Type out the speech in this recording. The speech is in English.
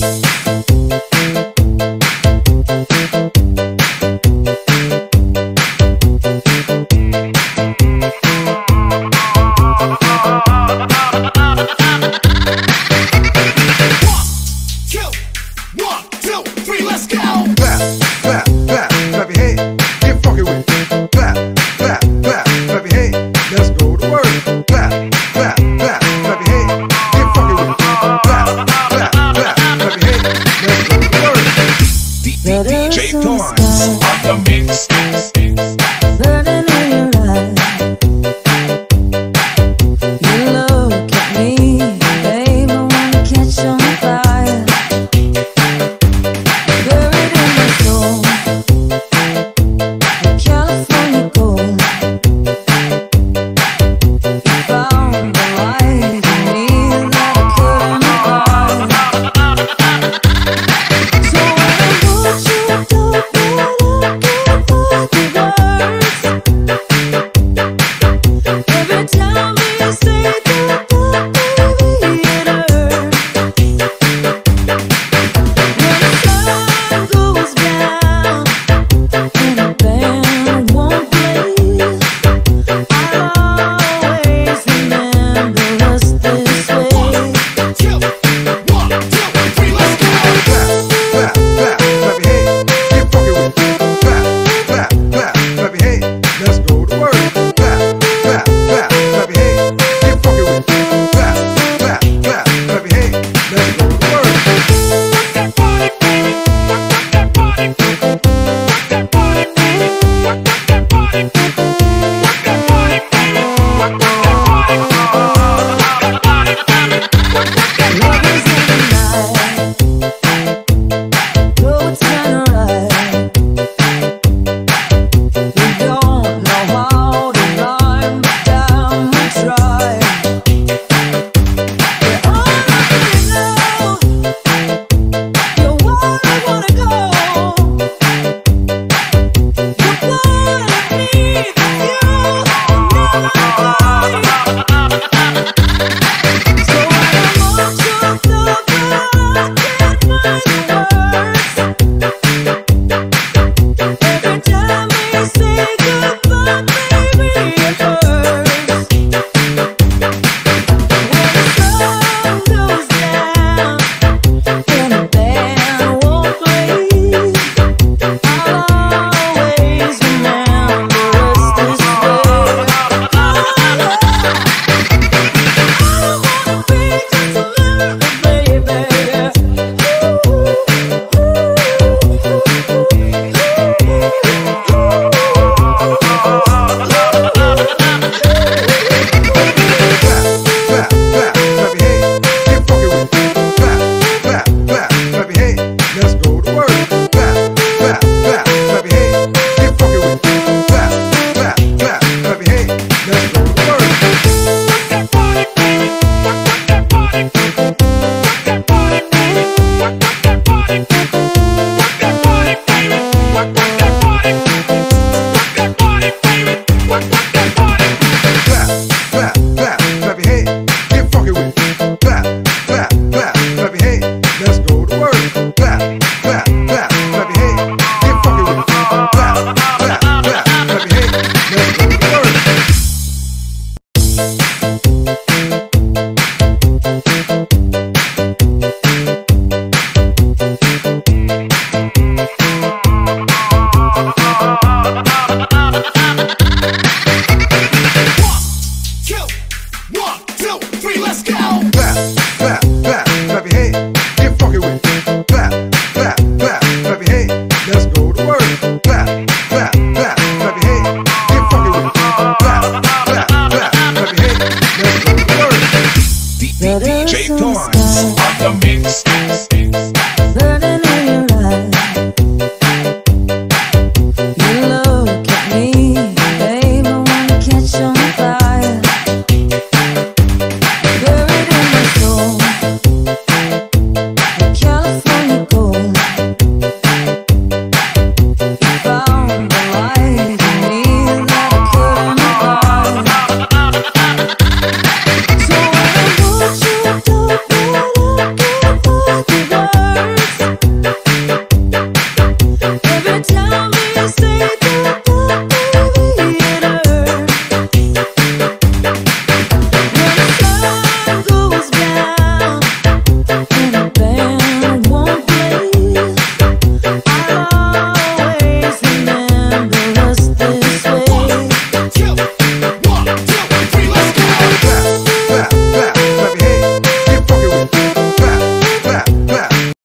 Thank DJ Torrance on the mix. Clap,